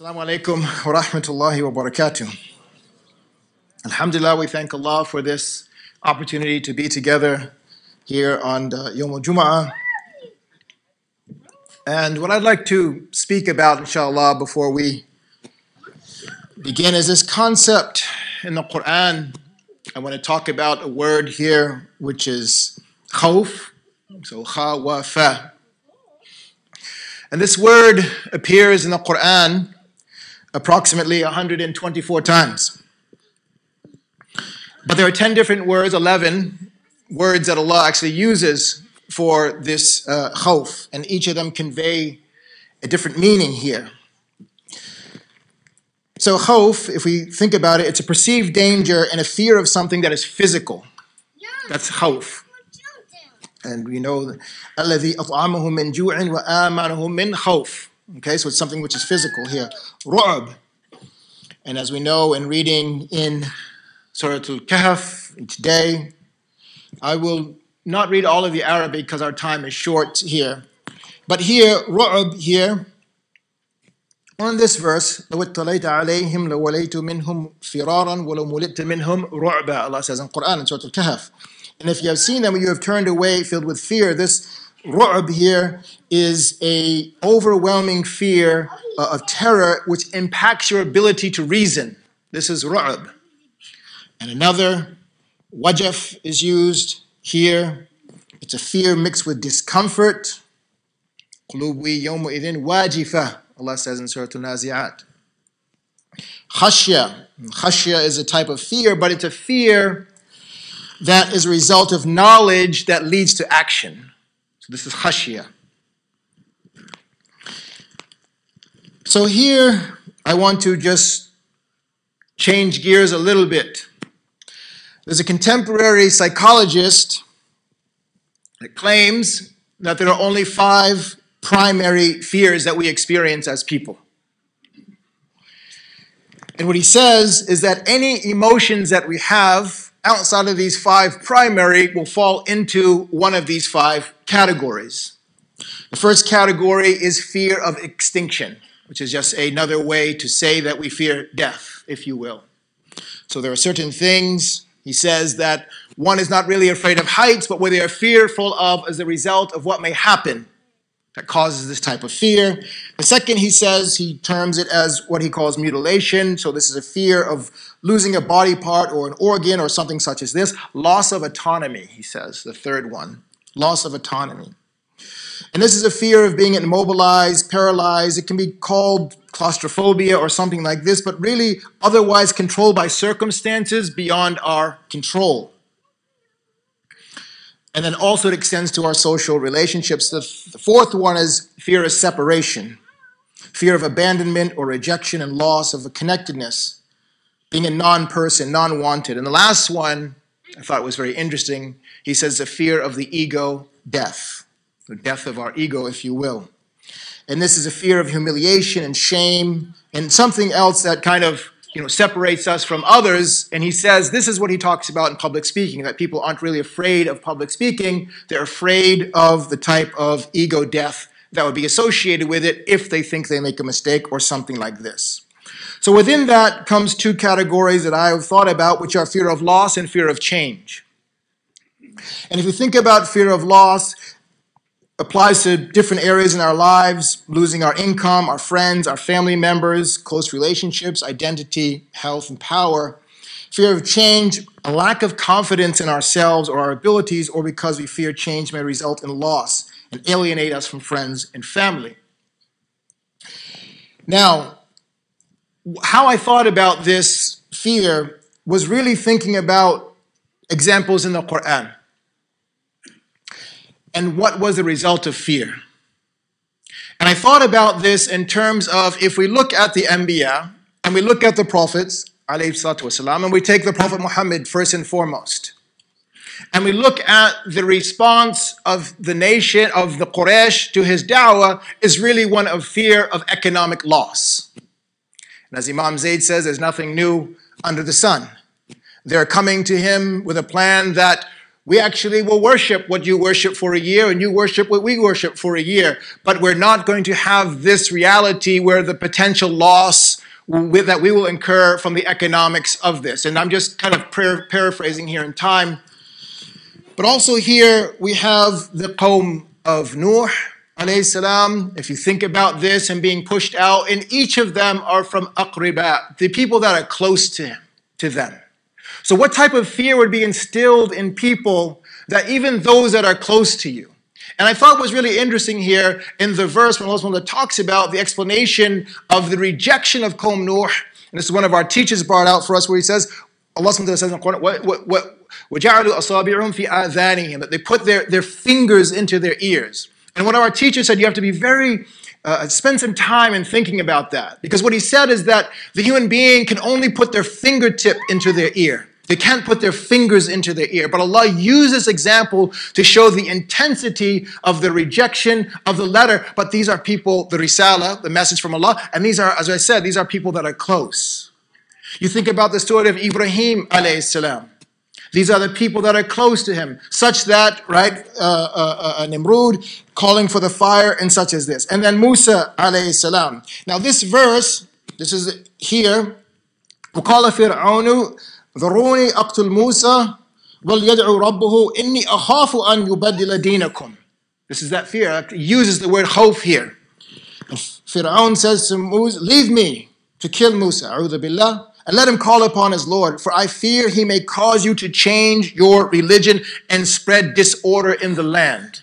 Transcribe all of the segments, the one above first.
Assalamu alaikum wa rahmatullahi wa barakatuh. Alhamdulillah, we thank Allah for this opportunity to be together here on Yom Jum'ah. And what I'd like to speak about, inshallah, before we begin is this concept in the Quran. I want to talk about a word here which is khawf, so kha wa fa. And this word appears in the Quran approximately 124 times. But there are 10 different words, 11 words that Allah actually uses for this uh, khawf, and each of them convey a different meaning here. So, khawf, if we think about it, it's a perceived danger and a fear of something that is physical. That's khawf. And we know, الَّذِي أَطْعَمَهُم مِّن جُوعٍ وَآمَنَهُم مِّن خَوْفٍ Okay, so it's something which is physical here. Ru'ab. And as we know in reading in Surah Al-Kahf each day, I will not read all of the Arabic because our time is short here. But here, Ru'ab here, on this verse, لو اطلعت عليهم لوليت منهم فرارا ولو ملئت منهم رعبا Allah says in Quran in Surah Al-Kahf. And if you have seen them, you have turned away filled with fear. This Ru'ab here is a overwhelming fear uh, of terror which impacts your ability to reason. This is Ru'ab. And another, Wajaf is used here. It's a fear mixed with discomfort. Qulubi yomu idin wajifa, Allah says in Surah Al-Nazi'at. Khashya. Khashya is a type of fear, but it's a fear that is a result of knowledge that leads to action. So this is Khashya. So here I want to just change gears a little bit. There's a contemporary psychologist that claims that there are only five primary fears that we experience as people. And what he says is that any emotions that we have outside of these five primary will fall into one of these five categories. The first category is fear of extinction, which is just another way to say that we fear death, if you will. So there are certain things, he says, that one is not really afraid of heights, but what they are fearful of as a result of what may happen that causes this type of fear. The second, he says, he terms it as what he calls mutilation. So this is a fear of losing a body part or an organ or something such as this. Loss of autonomy, he says, the third one. Loss of autonomy. And this is a fear of being immobilized, paralyzed. It can be called claustrophobia or something like this, but really otherwise controlled by circumstances beyond our control. And then also it extends to our social relationships. The, the fourth one is fear of separation, fear of abandonment or rejection and loss of a connectedness, being a non person, non wanted. And the last one I thought it was very interesting. He says the fear of the ego death, the death of our ego, if you will. And this is a fear of humiliation and shame and something else that kind of you know, separates us from others. And he says this is what he talks about in public speaking that people aren't really afraid of public speaking, they're afraid of the type of ego death that would be associated with it if they think they make a mistake or something like this. So within that comes two categories that I have thought about, which are fear of loss and fear of change. And if you think about fear of loss, applies to different areas in our lives losing our income, our friends, our family members, close relationships, identity, health, and power. Fear of change, a lack of confidence in ourselves or our abilities, or because we fear change may result in loss and alienate us from friends and family. Now, how I thought about this fear was really thinking about examples in the Quran and what was the result of fear. And I thought about this in terms of if we look at the Anbiya and we look at the prophets, والسلام, and we take the Prophet Muhammad first and foremost, and we look at the response of the nation, of the Quraysh to his da'wah, is really one of fear of economic loss. And as Imam Zaid says, there's nothing new under the sun. They're coming to him with a plan that We actually will worship what you worship for a year and you worship what we worship for a year. But we're not going to have this reality where the potential loss that we will incur from the economics of this. And I'm just kind of paraphrasing here in time. But also here we have the qawm of salam. If you think about this and being pushed out, and each of them are from aqriba, the people that are close to him, to them. So, what type of fear would be instilled in people that even those that are close to you? And I thought was really interesting here in the verse when Allah talks about the explanation of the rejection of Qawm Nuh. And this is one of our teachers brought out for us where he says, Allah says in the Quran, what, what, what, that they put their, their fingers into their ears. And one of our teachers said you have to be very uh, spend some time in thinking about that. Because what he said is that the human being can only put their fingertip into their ear. They can't put their fingers into their ear. But Allah uses example to show the intensity of the rejection of the letter. But these are people, the risala, the message from Allah, and these are, as I said, these are people that are close. You think about the story of Ibrahim alayhi salam. These are the people that are close to him, such that, right, uh, uh, uh, Nimrud calling for the fire and such as this. And then Musa, alayhi salam. Now, this verse, this is here, وقال فرعون ذروني أقتل موسى وليدعو ربه إني أخاف أن يبدل دينكم. This is that fear. It uses the word khawf here. Fir'aun says to Musa, leave me to kill Musa. A'udhu billah and let him call upon his Lord, for I fear he may cause you to change your religion and spread disorder in the land.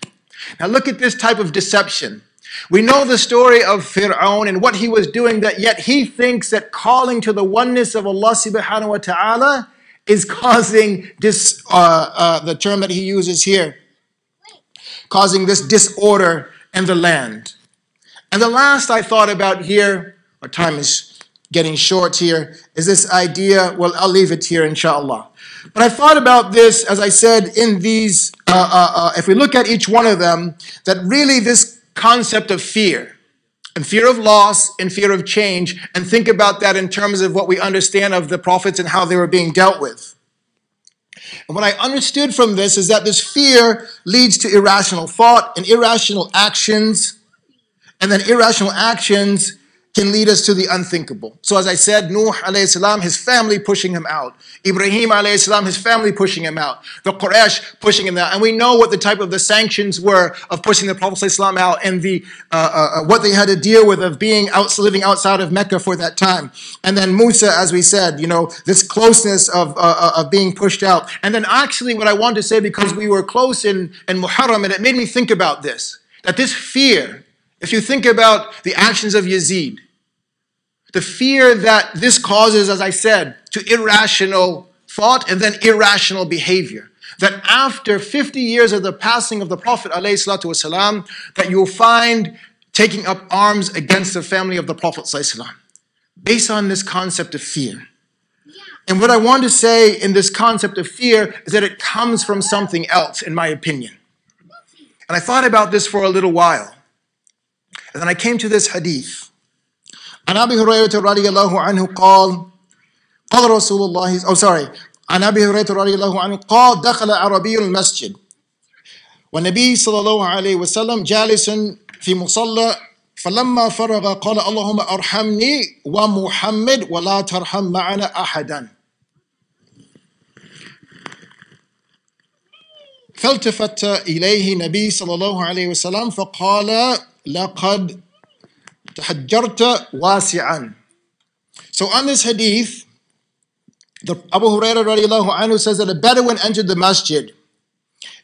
Now, look at this type of deception. We know the story of Fir'aun and what he was doing, that yet he thinks that calling to the oneness of Allah subhanahu wa ta'ala is causing this, uh, uh, the term that he uses here, causing this disorder in the land. And the last I thought about here, our time is getting short here, is this idea, well, I'll leave it here, inshallah. But I thought about this, as I said, in these, uh, uh, uh, if we look at each one of them, that really this concept of fear, and fear of loss and fear of change, and think about that in terms of what we understand of the prophets and how they were being dealt with. And what I understood from this is that this fear leads to irrational thought and irrational actions, and then irrational actions can lead us to the unthinkable. So as I said, Nuh alayhi salam, his family pushing him out. Ibrahim alayhi salam, his family pushing him out. The Quraysh pushing him out. And we know what the type of the sanctions were of pushing the Prophet salam out and the uh, uh, uh, what they had to deal with of being out, living outside of Mecca for that time. And then Musa, as we said, you know, this closeness of, uh, uh of being pushed out. And then actually what I wanted to say, because we were close in, in Muharram, and it made me think about this, that this fear, if you think about the actions of Yazid, the fear that this causes, as I said, to irrational thought and then irrational behavior. That after 50 years of the passing of the Prophet والسلام, that you'll find taking up arms against the family of the Prophet والسلام, based on this concept of fear. And what I want to say in this concept of fear is that it comes from something else, in my opinion. And I thought about this for a little while. And then I came to this hadith. عن أبي هريرة رضي الله عنه قال قال رسول الله أو سوري عن أبي هريرة رضي الله عنه قال دخل عربي المسجد. والنبي صلى الله عليه وسلم جالس في مصلى فلما فرغ قال اللهم أرحمني ومحمد ولا ترحم معنا أحدا. فالتفت إليه النبي صلى الله عليه وسلم فقال لقد تحجرت واسعا. So on this hadith, the Abu Hurairah radiallahu anhu says that a Bedouin entered the masjid.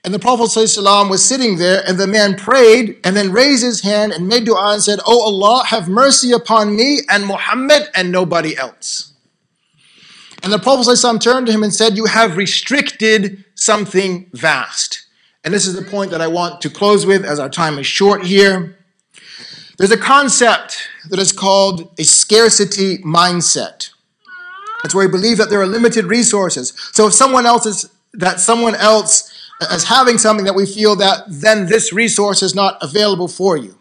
And the Prophet ﷺ was sitting there, and the man prayed and then raised his hand and made dua and said, Oh Allah, have mercy upon me and Muhammad and nobody else. And the Prophet ﷺ turned to him and said, You have restricted something vast. And this is the point that I want to close with as our time is short here. There's a concept that is called a scarcity mindset. That's where we believe that there are limited resources. So if someone else is that someone else is having something that we feel that then this resource is not available for you.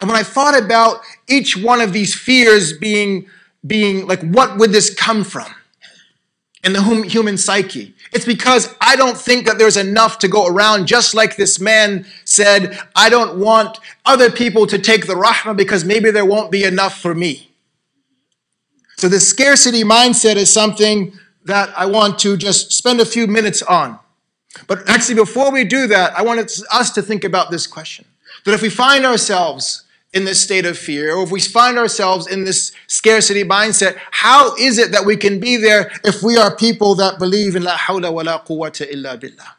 And when I thought about each one of these fears being being like what would this come from? in the hum- human psyche. It's because I don't think that there's enough to go around, just like this man said, I don't want other people to take the rahmah because maybe there won't be enough for me. So, the scarcity mindset is something that I want to just spend a few minutes on. But actually, before we do that, I want us to think about this question that if we find ourselves in this state of fear, or if we find ourselves in this scarcity mindset, how is it that we can be there if we are people that believe in la hawla wa la quwwata illa billah?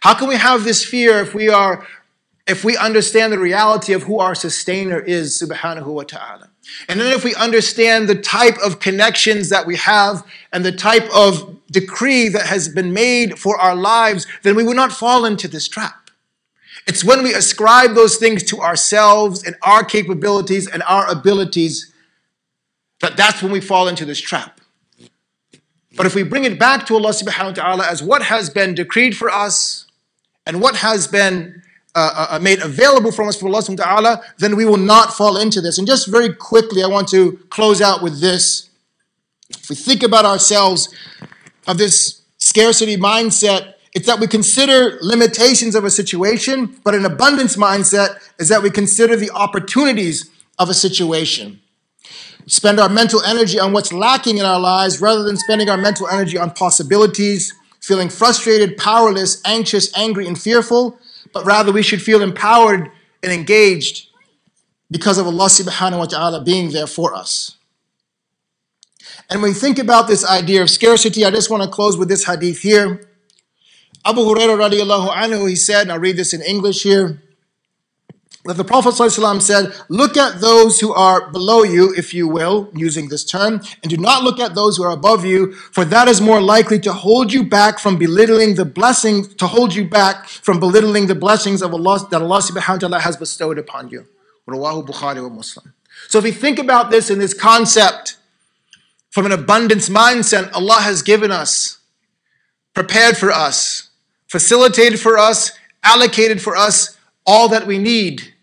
How can we have this fear if we are if we understand the reality of who our sustainer is, subhanahu wa ta'ala? And then if we understand the type of connections that we have and the type of decree that has been made for our lives, then we will not fall into this trap. It's when we ascribe those things to ourselves and our capabilities and our abilities that that's when we fall into this trap. But if we bring it back to Allah subhanahu wa ta'ala as what has been decreed for us and what has been uh, uh, made available from us from Allah subhanahu wa ta'ala, then we will not fall into this. And just very quickly, I want to close out with this. If we think about ourselves of this scarcity mindset, it's that we consider limitations of a situation, but an abundance mindset is that we consider the opportunities of a situation. Spend our mental energy on what's lacking in our lives rather than spending our mental energy on possibilities, feeling frustrated, powerless, anxious, angry, and fearful, but rather we should feel empowered and engaged because of Allah subhanahu wa ta'ala being there for us. And when we think about this idea of scarcity, I just want to close with this hadith here. Abu Hurairah radiallahu anhu, he said, and I'll read this in English here, that the Prophet said, Look at those who are below you, if you will, using this term, and do not look at those who are above you, for that is more likely to hold you back from belittling the blessings, to hold you back from belittling the blessings of Allah that Allah subhanahu wa ta'ala has bestowed upon you. Rawahu Bukhari wa Muslim. So if we think about this in this concept from an abundance mindset, Allah has given us, prepared for us, facilitated for us, allocated for us all that we need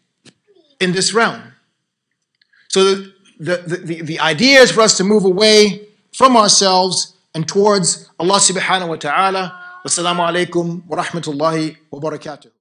in this realm. So the, the, the, the idea is for us to move away from ourselves and towards Allah subhanahu wa ta'ala. Wassalamu alaikum wa rahmatullahi wa barakatuh.